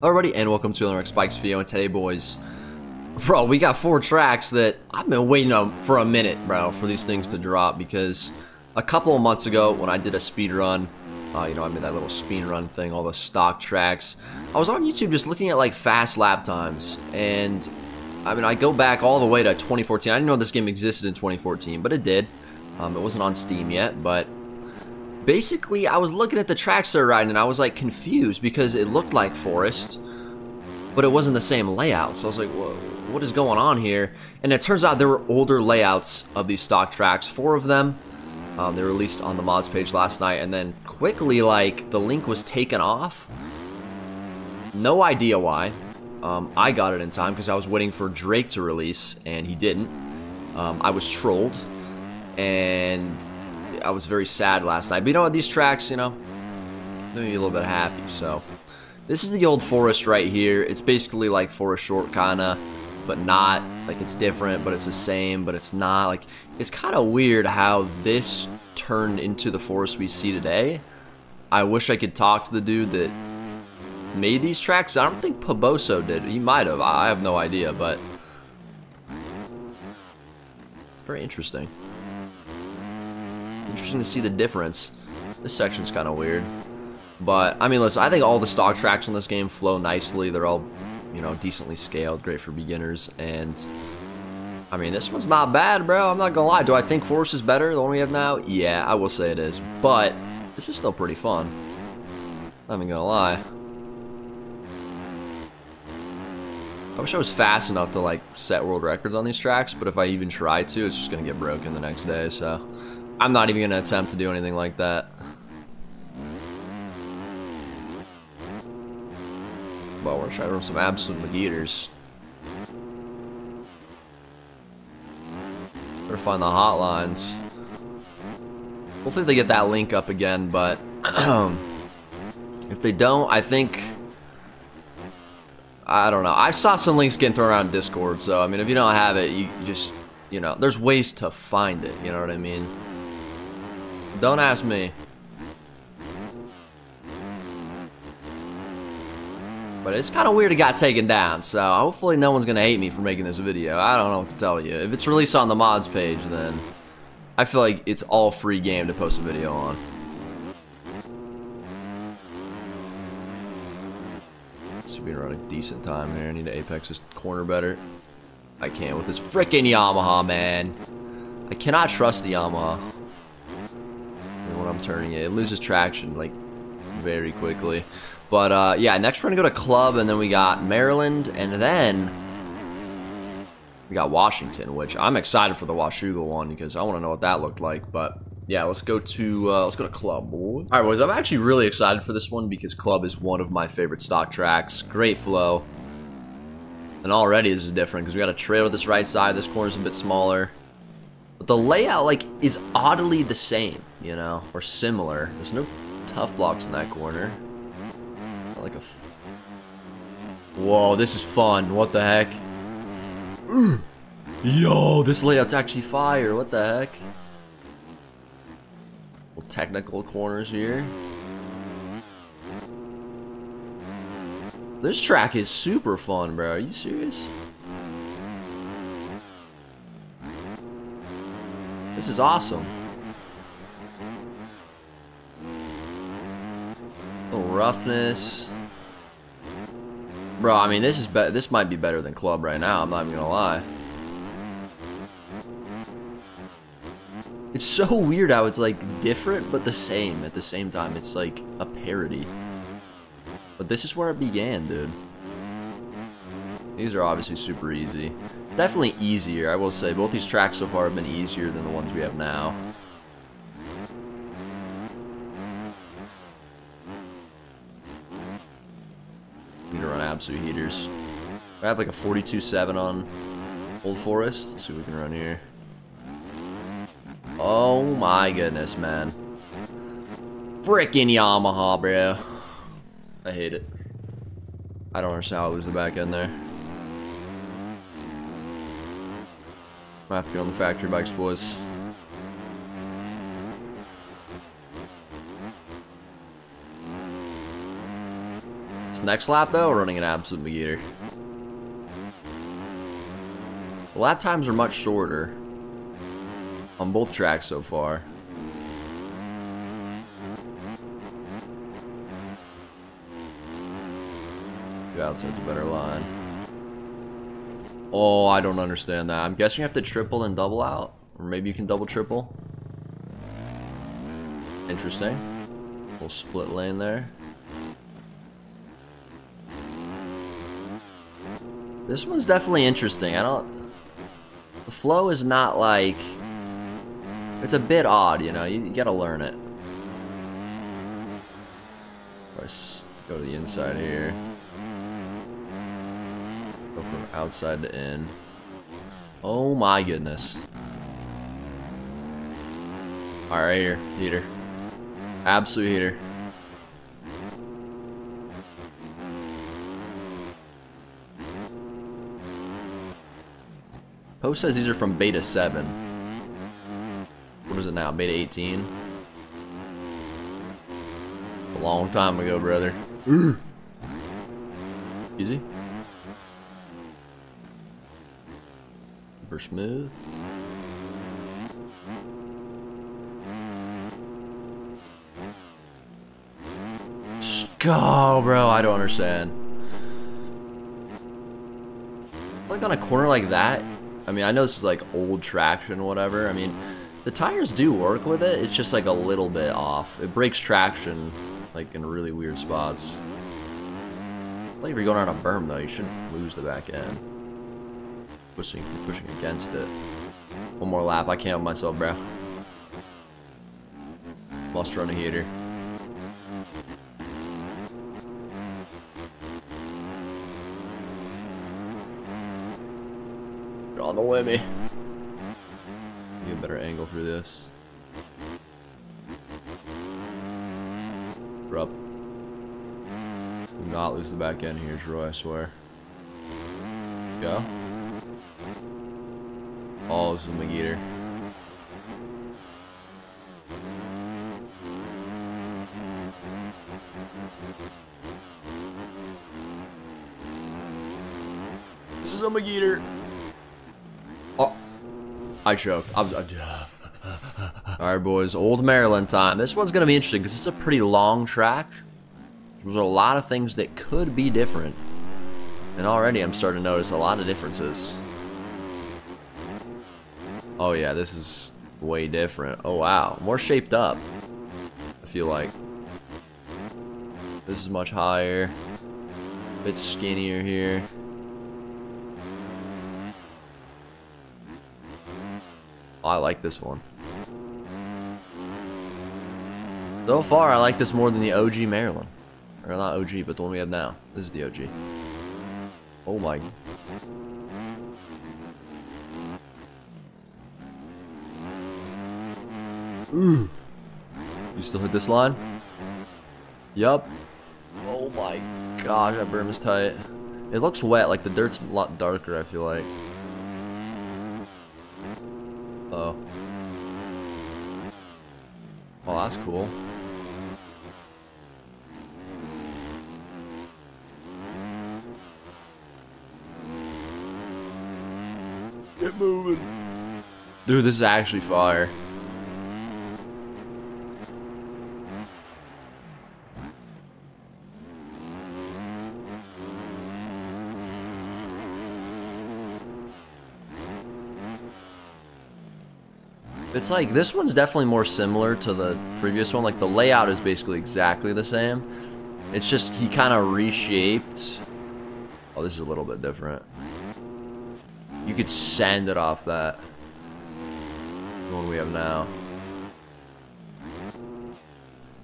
Hello everybody and welcome to another Spikes video and today boys Bro, we got four tracks that I've been waiting on for a minute, bro, for these things to drop because a couple of months ago when I did a speed run, uh, you know, I made that little speed run thing, all the stock tracks. I was on YouTube just looking at like fast lap times and I mean, I go back all the way to 2014. I didn't know this game existed in 2014, but it did. Um, it wasn't on Steam yet, but basically I was looking at the tracks they're riding and I was like confused because it looked like Forest, but it wasn't the same layout. So I was like, Whoa, what is going on here? And it turns out there were older layouts of these stock tracks, four of them. Um, they released on the mods page last night and then quickly like the link was taken off. No idea why. Um, I got it in time because I was waiting for Drake to release and he didn't. Um, I was trolled and I was very sad last night. But you know what? These tracks, you know, me a little bit happy. So this is the old forest right here. It's basically like Forest Short kind of, but not. Like it's different, but it's the same, but it's not. Like it's kind of weird how this turned into the forest we see today. I wish I could talk to the dude that made these tracks. I don't think PiBoSo did. He might have. I have no idea, but it's very interesting interesting to see the difference. This section's kind of weird. But, I mean, listen, I think all the stock tracks in this game flow nicely. They're all, you know, decently scaled, great for beginners. And, I mean, this one's not bad, bro. I'm not gonna lie. Do I think Forest is better, the one we have now? Yeah, I will say it is. But, this is still pretty fun. I'm not even gonna lie. I wish I was fast enough to, like, set world records on these tracks, but if I even try to, it's just gonna get broken the next day, so... I'm not even to attempt to do anything like that. Well, we're trying to run some absolute McGeaters. Better find the hotlines. Hopefully they get that link up again, but if they don't, I think... I don't know. I saw some links getting thrown around Discord, so I mean, if you don't have it, you just, you know, there's ways to find it, you know what I mean? Don't ask me. But it's kind of weird it got taken down, so hopefully no one's going to hate me for making this video. I don't know what to tell you. If it's released on the mods page, then I feel like it's all free game to post a video on. Should be running decent time here. I need to apex this corner better. I can't with this freaking Yamaha, man. I cannot trust the Yamaha I'm turning it. It loses traction like very quickly. But uh, yeah, next we're gonna go to Club, and then we got Maryland, and then we got Washougal, which I'm excited for the Washougal one because I want to know what that looked like. But yeah, let's go to uh, let's go to Club, boys. All right, boys, I'm actually really excited for this one because Club is one of my favorite stock tracks. Great flow. And already this is different because we got a trail to this right side. This corner's a bit smaller. The layout, like, is oddly the same, you know, or similar. There's no tough blocks in that corner. Like a. Whoa, this is fun. What the heck? Yo, this layout's actually fire. What the heck? Little technical corners here. This track is super fun, bro. Are you serious? This is awesome. little roughness. Bro, I mean, this is be this might be better than Club right now. I'm not even gonna lie. It's so weird how it's like different but the same at the same time. It's like a parody. But this is where it began, dude. These are obviously super easy. Definitely easier, I will say. Both these tracks so far have been easier than the ones we have now. Need to run absolute heaters. I have like a 42-7 on Old Forest. Let's see what we can run here. Oh my goodness, man. Freaking Yamaha, bro. I hate it. I don't understand how I lose the back end there. I have to get on the factory bikes, boys. This next lap, though, running an absolute McGeater. The lap times are much shorter on both tracks so far. The outside's a better line. Oh, I don't understand that. I'm guessing you have to triple and double out. Or maybe you can double triple. Interesting. Little split lane there. This one's definitely interesting. I don't... The flow is not like... It's a bit odd, you know? You, you gotta learn it. Let's go to the inside here. From outside to in. Oh my goodness. Alright here, heater. Absolute heater. Post says these are from beta 7. What is it now? Beta 18? A long time ago, brother. Easy. Super smooth. Go, bro. I don't understand. Like on a corner like that, I mean, I know this is like old traction, whatever. I mean, the tires do work with it. It's just like a little bit off. It breaks traction like in really weird spots. Like if you're going on a berm though, you shouldn't lose the back end. Pushing, pushing against it. One more lap. I can't help myself, bro. Must run a heater. on the limmy. Get a better angle through this. Rup. Do not lose the back end here, Troy, I swear. Let's go. Oh, this is a McGeater. This is a McGeater. Oh I choked. I was. Alright, boys. Old Maryland time. This one's going to be interesting because it's a pretty long track. There's a lot of things that could be different. And already I'm starting to notice a lot of differences. Oh, yeah. This is way different. Oh, wow. More shaped up. I feel like. This is much higher. A bit skinnier here. I like this one. So far, I like this more than the OG Maryland. Or not OG, but the one we have now. This is the OG. Oh my. Ooh. You still hit this line? Yup. Oh my gosh, that berm is tight. It looks wet, like the dirt's a lot darker, I feel like. Oh. Oh, that's cool. Get moving. Dude, this is actually fire. It's like, this one's definitely more similar to the previous one. Like, the layout is basically exactly the same. It's just, he kind of reshaped. Oh, this is a little bit different. You could sand it off that. The one we have now.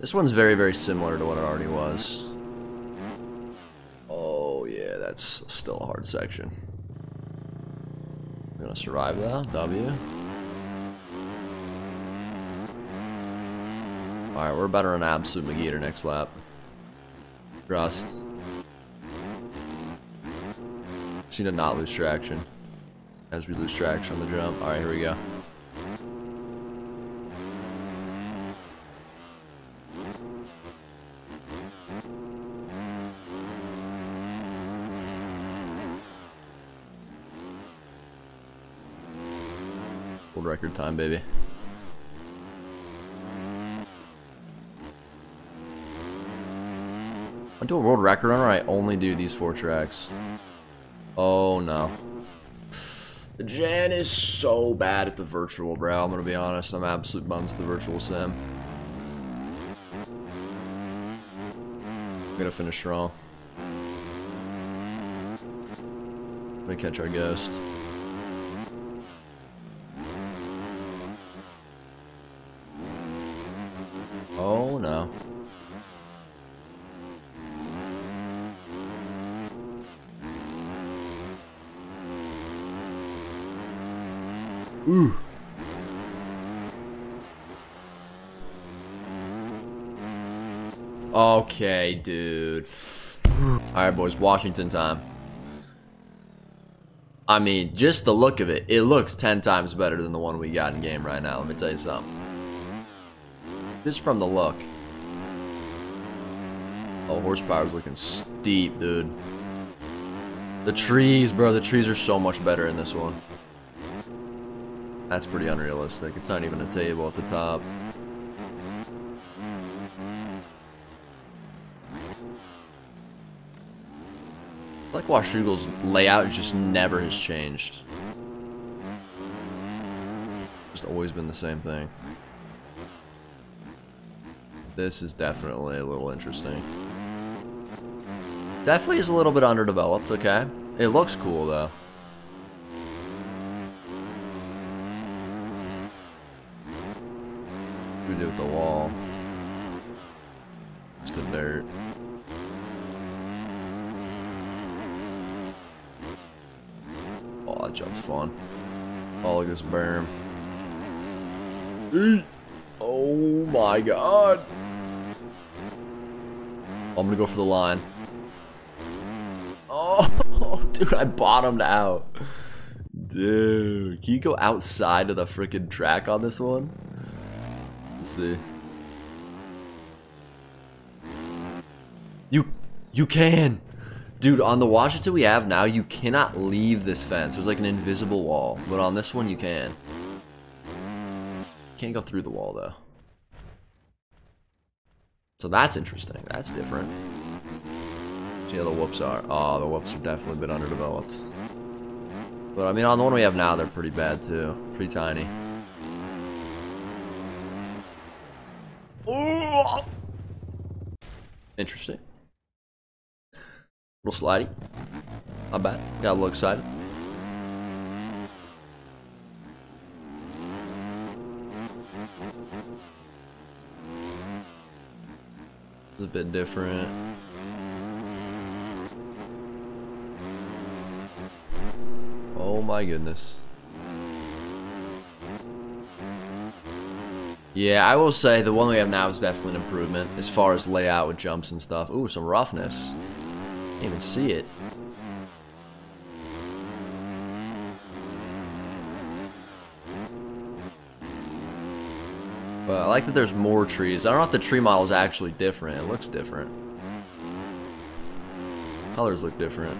This one's very, very similar to what it already was. Oh, yeah, that's still a hard section. Gonna survive that. W. Alright, we're about to run absolute McGeater next lap. Trust. Just need to not lose traction. As we lose traction on the jump. Alright, here we go. World record time, baby. I do a world record or I only do these four tracks? Oh no. Jan is so bad at the virtual, bro. I'm gonna be honest. I'm absolute buns at the virtual sim. I'm gonna finish strong. I'm gonna catch our ghost. Oh no. Ooh. Okay, dude. Alright, boys, Washougal time. I mean, just the look of it, it looks 10 times better than the one we got in game right now, let me tell you something. Just from the look. Oh, horsepower's looking steep, dude. The trees, bro, the trees are so much better in this one. That's pretty unrealistic. It's not even a table at the top. Like Washougal's layout just never has changed. Just always been the same thing. This is definitely a little interesting. Definitely is a little bit underdeveloped, okay? It looks cool, though. we do with the wall? Just the dirt. That jump's fun. This berm. Oh my god. I'm gonna go for the line. Oh, dude, I bottomed out. Dude, can you go outside of the freaking track on this one? Let's see. You, you can. Dude, on the Washougal we have now, you cannot leave this fence. There's like an invisible wall. But on this one, you can. Can't go through the wall, though. So that's interesting. That's different. See how the whoops are. Oh, the whoops are definitely a bit underdeveloped. But, I mean, on the one we have now, they're pretty bad, too. Pretty tiny. Ooh. Interesting. Little slidey. Not bad. Got a little excited. It's a bit different. Oh my goodness. Yeah, I will say the one we have now is definitely an improvement as far as layout with jumps and stuff. Ooh, some roughness. Can't even see it. But I like that there's more trees. I don't know if the tree model is actually different. It looks different. Colors look different.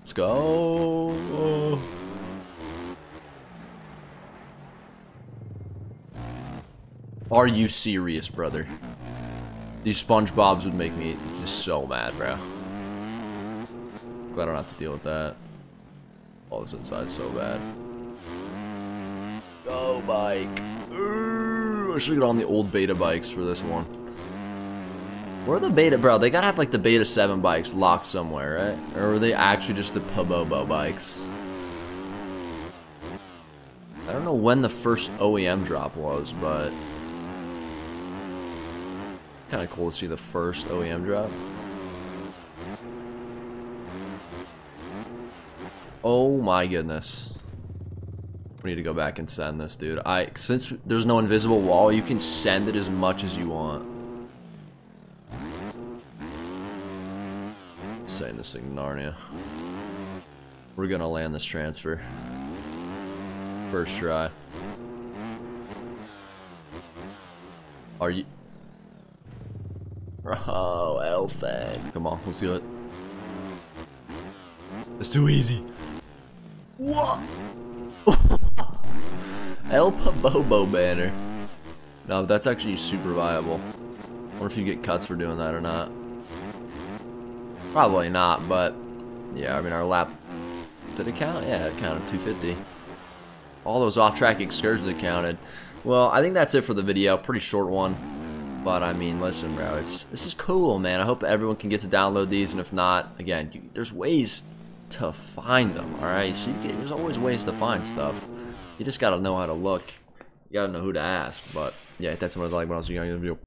Let's go. Are you serious, brother? These SpongeBobs would make me just so mad, bro. Glad I don't have to deal with that. All this inside so bad. Go, bike. Ooh, I should get on the old beta bikes for this one. Where are the beta, bro? They gotta have like the beta 7 bikes locked somewhere, right? Or are they actually just the Pabobo bikes? I don't know when the first OEM drop was, but Kind of cool to see the first OEM drop. Oh my goodness. We need to go back and send this, dude. I Since there's no invisible wall, you can send it as much as you want. Saying this thing, Narnia. We're gonna land this transfer. First try. Are you... Oh, Elfang. Come on, let's do it. It's too easy. What? El Pabobo banner. No, that's actually super viable. I wonder if you get cuts for doing that or not. Probably not, but yeah, I mean our lap did it count? Yeah, it counted 250. All those off-track excursions it counted. Well, I think that's it for the video. Pretty short one. But I mean, listen, bro, it's this is cool, man. I hope everyone can get to download these, and if not, again, you, there's ways to find them. All right, so get, there's always ways to find stuff. You just gotta know how to look. You gotta know who to ask. But yeah, that's what I like. What else you got to do?